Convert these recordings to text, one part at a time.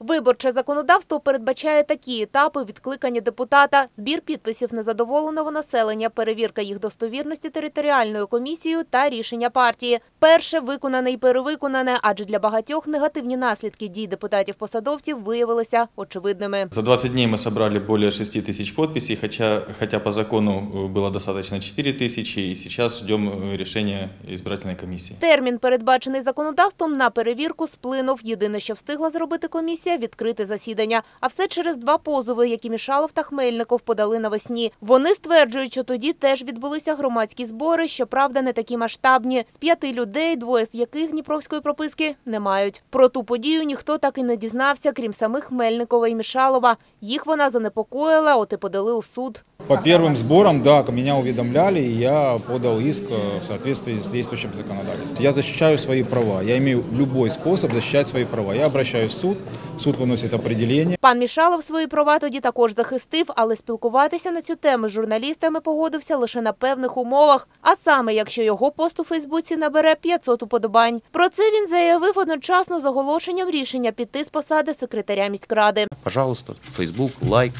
Виборче законодавство передбачає такі етапи відкликання депутата, збір підписів незадоволеного населення, перевірка їх достовірності територіальною комісією та рішення партії. Перше виконане і перевиконане, адже для багатьох негативні наслідки дій депутатів-посадовців виявилися очевидними. За 20 дней мы собрали более 6 тысяч подписей, хотя, хотя по закону э, было достаточно 4 тысячи, и сейчас ждем э, решения избирательной комиссии. Термін, передбачений законодавством, на перевірку сплинув. Єдине, що встигла зробити комісія – відкрити засідання. А все через два позови, які Мішалов та Хмельников подали навесні. Вони стверджують, що тоді теж відбулися громадські збори, щоправда, не такі масштабні. З п'яти людей, двоє з яких дніпровської прописки не мають. Про ту подію ніхто так і не дізнався, крім самих Хмельникова і Мішалова. Їх вона занепокоїла, от і подали у суд. По первым сборам, да, меня уведомляли, и я подал иск э, в соответствии с действующим законодательством. Я защищаю свои права, я имею любой способ защищать свои права. Я обращаюсь в суд, суд выносит определение. Пан Мішалов свої права тоді також захистив, але спілкуватися на цю тему з журналістами погодився лише на певних умовах, а саме, якщо його пост у Фейсбуці набере 500 уподобань. Про це він заявив одночасно з оголошенням рішення піти з посади секретаря міськради. Пожалуйста, Facebook, лайк.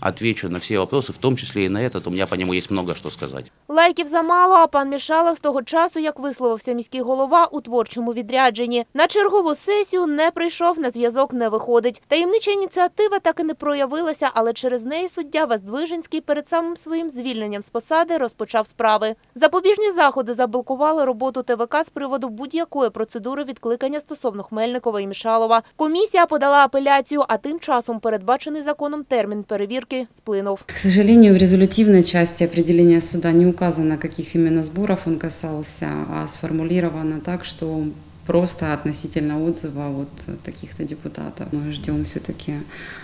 Отвечу на все вопросы, в том числе и на этот. У меня по нему есть много что сказать. Лайків замало, а пан Мішалов з того часу, як висловився міський голова у творчому відрядженні. На чергову сесію не прийшов, на зв'язок не виходить. Таємнича ініціатива так і не проявилася, але через неї суддя Воздвиженський перед самим своїм звільненням з посади розпочав справи. Запобіжні заходи заблокували роботу ТВК з приводу будь-якої процедури відкликання стосовно Хмельникова і Мішалова. Комісія подала апеляцію, а тим часом передбачений законом термін перевірки сплинув. К сожалению, в резолютивной части определения суда не указано, каких именно сборов он касался, а сформулировано так, что просто относительно отзыва вот таких-то депутатов. Мы ждем все-таки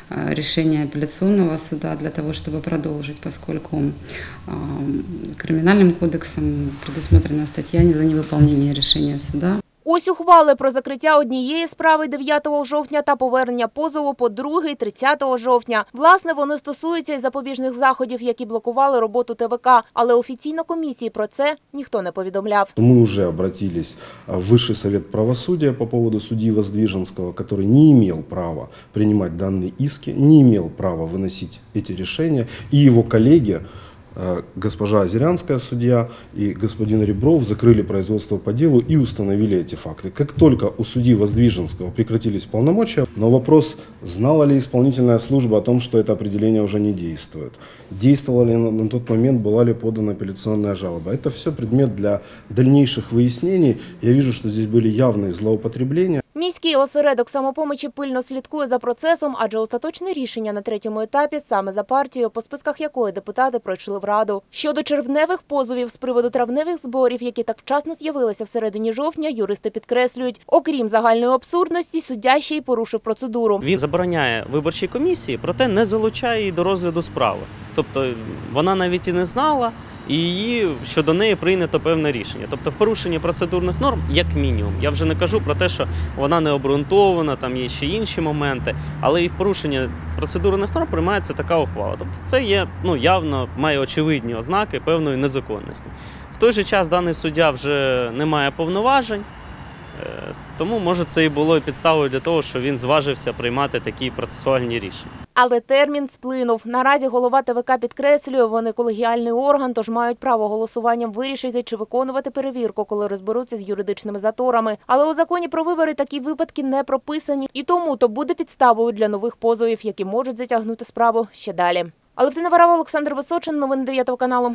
решения апелляционного суда для того, чтобы продолжить, поскольку криминальным кодексом предусмотрена статья за невыполнение решения суда. Ось ухвали про закриття однієї справи 9 жовтня та повернення позову по другий 30 жовтня. Власне, вони стосуються й запобіжних заходів, які блокували роботу ТВК. Але офіційно комісії про це ніхто не повідомляв. Мы уже обратились в Высший совет правосудия по поводу судьи Воздвиженского, который не имел права принимать данные иски, не имел права выносить эти решения, и его коллеги, э, госпожа Озерянская судья и господин Ребров закрыли производство по делу и установили эти факты. Как только у судьи Воздвиженского прекратились полномочия, но вопрос, знала ли исполнительная служба о том, что это определение уже не действует, действовала ли на, на тот момент, была ли подана апелляционная жалоба. Это все предмет для дальнейших выяснений. Я вижу, что здесь были явные злоупотребления. Міський осередок самопомочі пильно слідкує за процесом, адже остаточне рішення на третьому етапі саме за партією, по списках якої депутати пройшли в раду. Щодо червневих позовів з приводу травневих зборів, які так вчасно з'явилися всередині жовтня, юристи підкреслюють, окрім загальної абсурдності, суддя ще й порушив процедуру. Він забороняє виборчій комісії, проте не залучає її до розгляду справи. Тобто вона навіть і не знала, і її щодо неї прийнято певне рішення. Тобто, в порушенні процедурних норм, як мінімум, я вже не кажу про те, що вона не обґрунтована, там є ще інші моменти, але і в порушенні процедурних норм приймається така ухвала. Тобто, це є ну явно має очевидні ознаки певної незаконності. В той же час даний суддя вже не має повноважень. е, Тому може це і було підставою для того, що він зважився приймати такі процесуальні рішення. Але термін сплинув. Наразі голова ТВК підкреслює, вони колегіальний орган, тож мають право голосуванням вирішити, чи виконувати перевірку, коли розберуться з юридичними заторами. Але у законі про вибори такі випадки не прописані, і тому то буде підставою для нових позовів, які можуть затягнути справу ще далі. Алевтина Варава, Олександр Височин, новини 9 каналу.